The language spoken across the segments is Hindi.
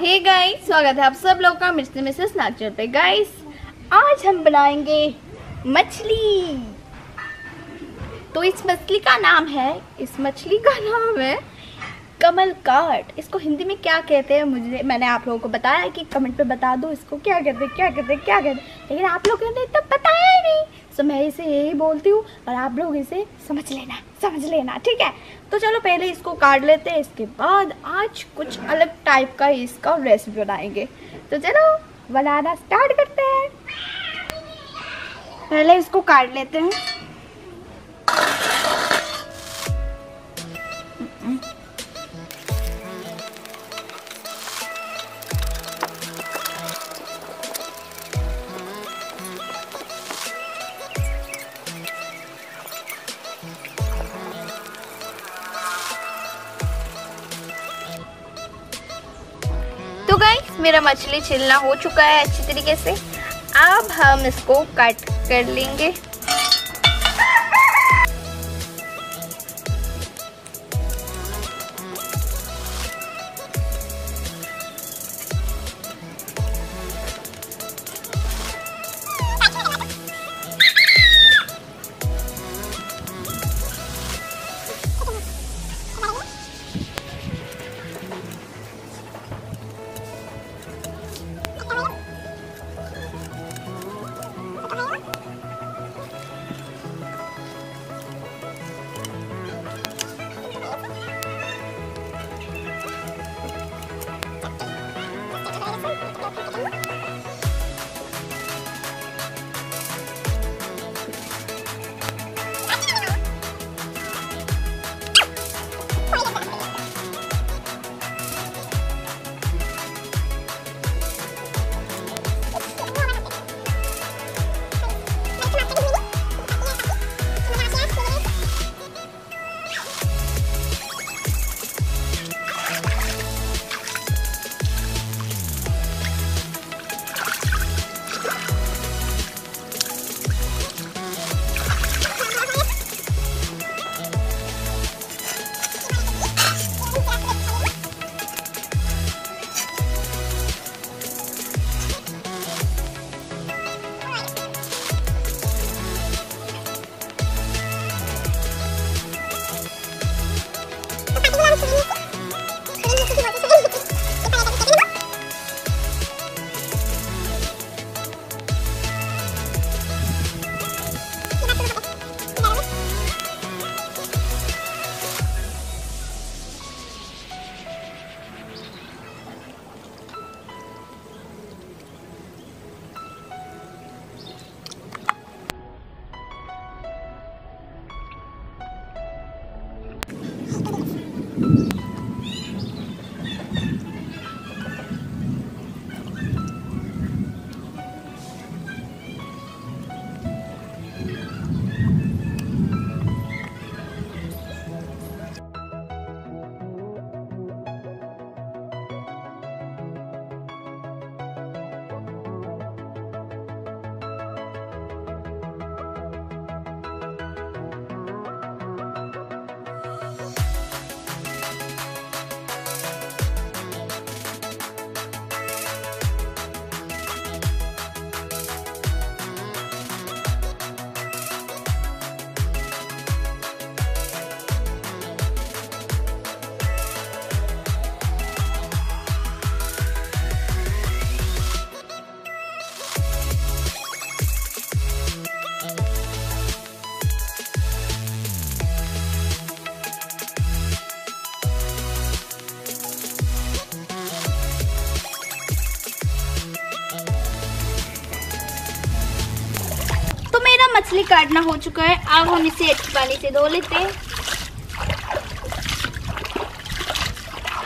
हे गाइस स्वागत है आप सब लोग का, मिस्टर मिसेस नागचर पे। गाइस आज हम बनाएँगे मछली। तो इस मछली का नाम है, इस मछली का नाम है कमल काट। इसको हिंदी में क्या कहते हैं? मुझे, मैंने आप लोगों को बताया कि कमेंट पे बता दो इसको, क्या कहते क्या कहते क्या कहते लेकिन आप लोगों ने तो बताया ही नहीं। तो मैं इसे यही बोलती हूँ और आप लोग इसे समझ लेना समझ लेना, ठीक है? तो चलो पहले इसको काट लेते हैं, इसके बाद आज कुछ अलग टाइप का इसका रेसिपी बनाएँगे। तो चलो, बनाना स्टार्ट करते हैं। पहले इसको काट लेते हैं। मछली छिलना हो चुका है अच्छी तरीके से। अब हम इसको कट कर लेंगे। मछली काटना हो चुका है। अब हम इसे अच्छी पानी से धो लेते हैं।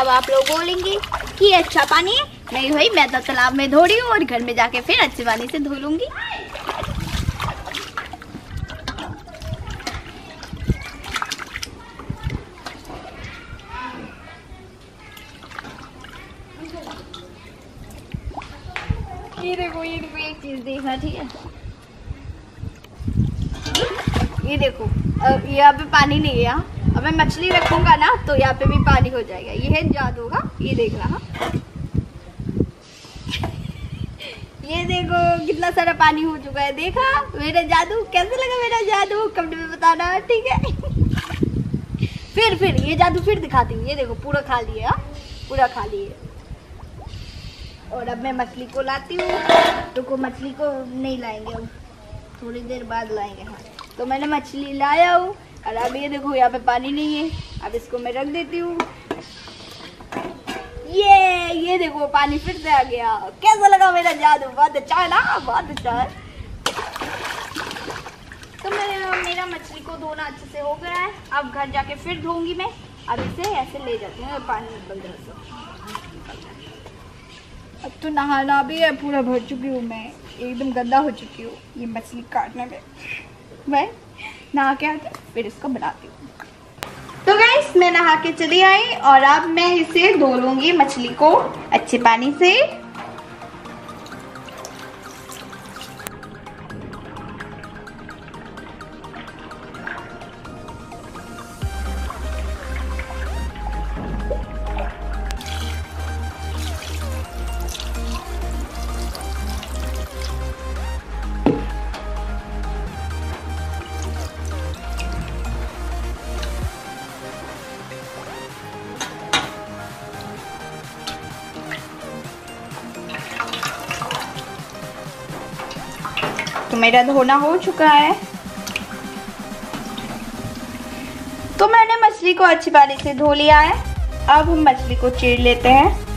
अब आप लोग बोलेंगे कि अच्छा पानी है। नहीं भाई, मैं तो तालाब में धो रही हूँ और घर में जाके फिर अच्छी पानी से धो लूँगी। ये देखो ये देखो, एक चीज़ देखना, ठीक है? ये देखो यहाँ पे पानी नहीं है यहाँ। अब मैं मछली रखूँगा ना तो यहाँ पे भी पानी हो जाएगा। ये है जादू का ये देख रहा ये देखो, कितना सारा पानी हो चुका है। देखा? मेरा जादू, कैसे लगा मेरा जादू? कमेंट में बताना, ठीक है? फिर फिर, ये जादू फिर दिखाती हूँ। ये देखो, पूरा खा लिए हाँ। पूरा खा लिए और अब मैं मछली को लाती हूँ। तो को मछली को नहीं लाएँगे थोड़ी देर बाद लाएँगे हाँ। तो मैंने मछली लाया हूँ। और अब ये देखो, यहाँ पे पानी नहीं है। अब इसको मैं रख देती हूँ। ये ये देखो, पानी फिर से आ गया। कैसा लगा मेरा जादू? बहुत अच्छा है ना? बहुत अच्छा है। तो मेरा मेरा मछली को धोना अच्छे से हो गया है। अब घर जाके फिर धोऊँगी मैं। अब इसे ऐसे ले जाती हूँ, पानी निकल रहा अब तो नहाना भी है, पूरा भर चुकी हूँ मैं। एकदम गंदा हो चुकी हूँ, ये मछली काटने में। मैं नहा के आती फिर इसको बनाती हूँ। तो गैस मैं नहा के चली आई और अब मैं इसे धो लूँगी मछली को अच्छे पानी से। मेरा धोना हो चुका है। तो मैंने मछली को अच्छी बारी से धो लिया है। अब हम मछली को चीर लेते हैं।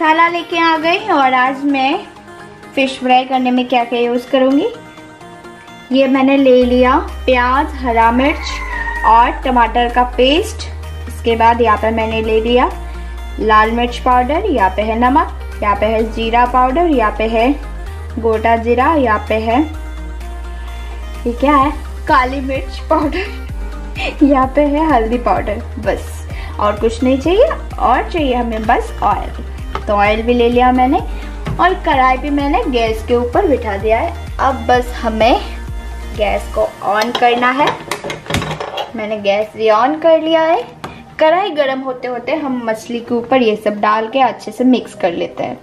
मसाला लेके आ गई और आज मैं फ़िश फ्राई करने में क्या क्या यूज़ करूँगी? ये मैंने ले लिया प्याज, हरा मिर्च और टमाटर का पेस्ट। इसके बाद यहाँ पे मैंने ले लिया लाल मिर्च पाउडर, यहाँ पे है नमक, यहाँ पे है जीरा पाउडर, यहाँ पे है गोटा जीरा, यहाँ पे है, ये क्या है? काली मिर्च पाउडर। यहाँ पे है हल्दी पाउडर, बस। और कुछ नहीं चाहिए, और चाहिए हमें बस ऑयल तो ऑयल भी ले लिया मैंने और कढ़ाई भी मैंने गैस के ऊपर बिठा दिया है। अब बस हमें गैस को ऑन करना है। मैंने गैस भी ऑन कर लिया है। कढ़ाई गर्म होते होते हम मछली के ऊपर ये सब डाल के अच्छे से मिक्स कर लेते हैं।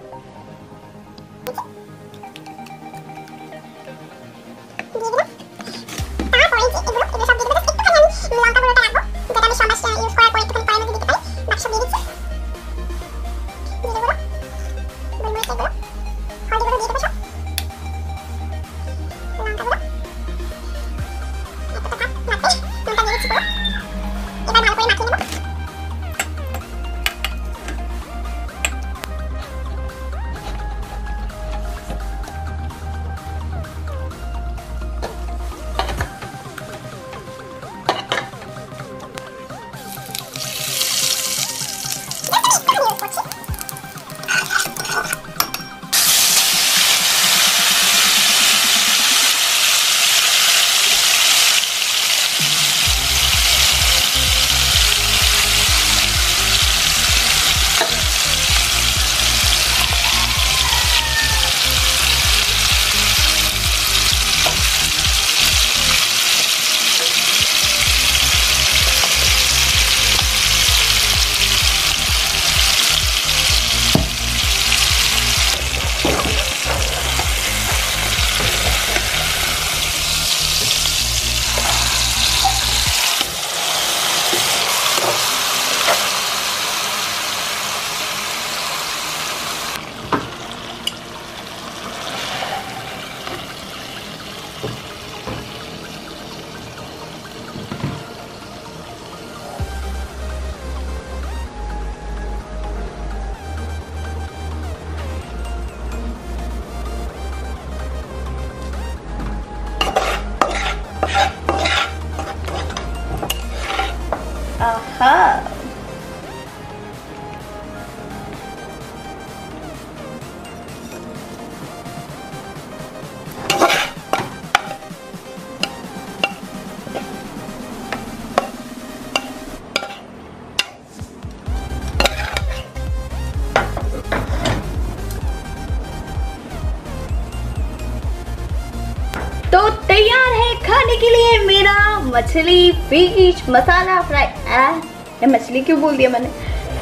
तो तैयार है खाने के लिए मेरा मछली फ़िश मसाला फ्राई मछली क्यों बोल दिया मैंने?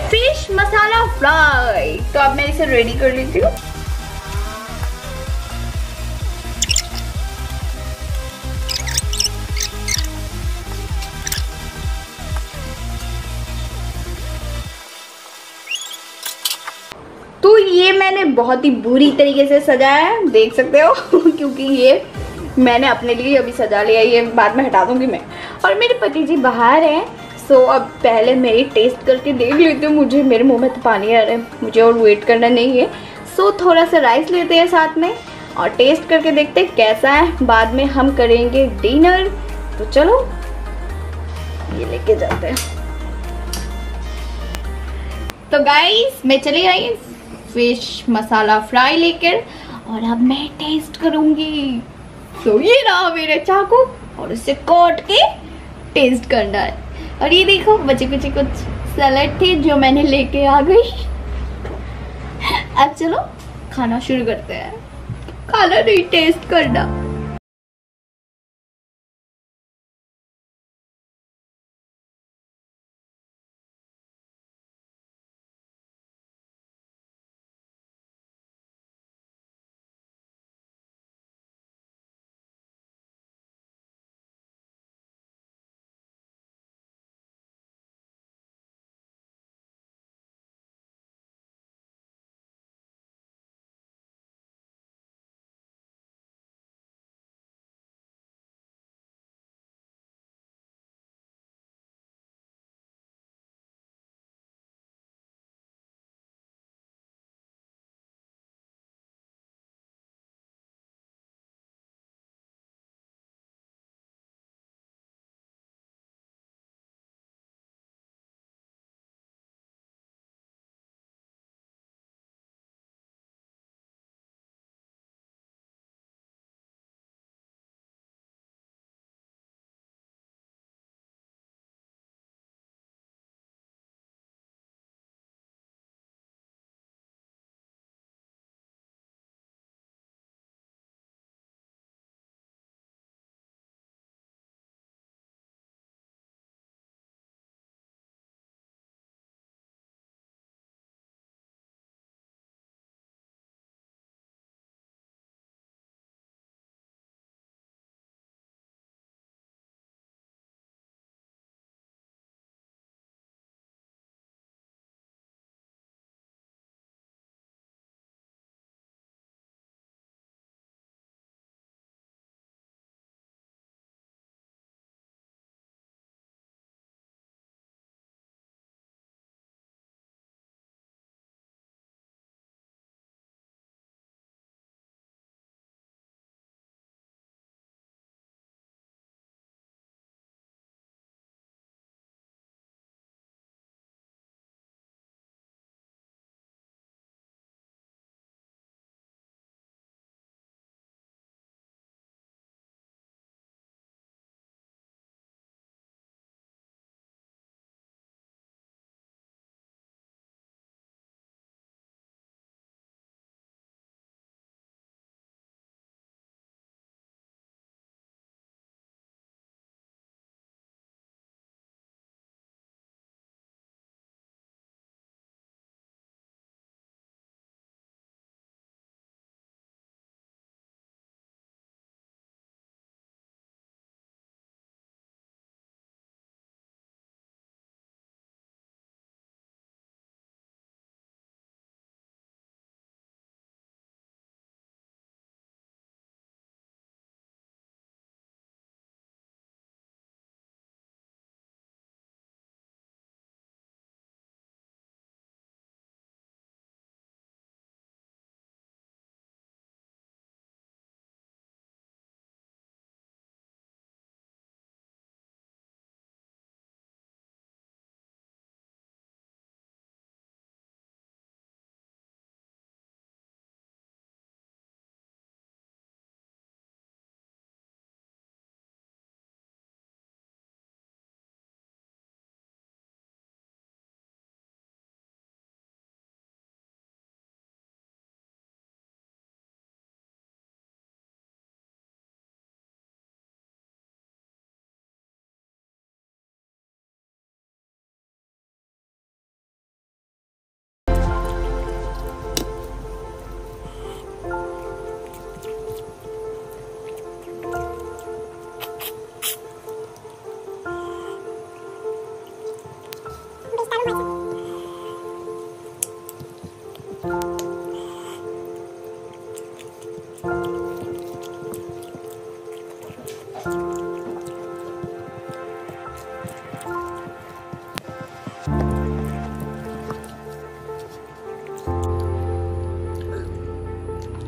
फ़िश मसाला फ्राई तो अब मैं इसे रेडी कर लेती हूँ। तो ये मैंने बहुत ही बुरी तरीके से सजाया है, देख सकते हो, क्योंकि ये मैंने अपने लिए अभी सजा लिया, ये बाद में हटा दूँगी मैं। और मेरे पति जी बाहर हैं सो अब पहले मैं ही टेस्ट करके देख लेती हूँ, मुझे, मेरे मुँह में तो पानी आ रहा है, मुझे और वेट करना नहीं है। सो थोड़ा सा राइस लेते हैं साथ में और टेस्ट करके देखते हैं कैसा है। बाद में हम करेंगे डिनर तो चलो, ये लेके जाते हैं। तो गाइस मैं चली आई फ़िश मसाला फ्राई लेकर और अब मैं टेस्ट करूँगी। तो ये रहा मेरा चाकू और इसे काट के टेस्ट करना है। और ये देखो बचे कुछ कुछ सलाद थे जो मैंने लेके आ गई। अब चलो, खाना शुरू करते हैं। खाना नहीं टेस्ट करना।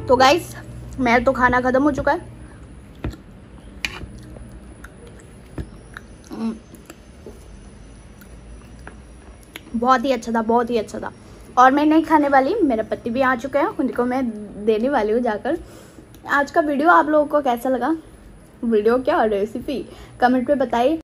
तो गाइस मेरा तो खाना ख़त्म हो चुका है। हम्म। बहुत ही अच्छा था, बहुत ही अच्छा था। और मैं नहीं खाने वाली, मेरे पति भी आ चुके हैं, उनको मैं देने वाली हूँ जाकर। आज का वीडियो आप लोगों को कैसा लगा? वीडियो क्या और रेसिपी कमेंट में बताइए।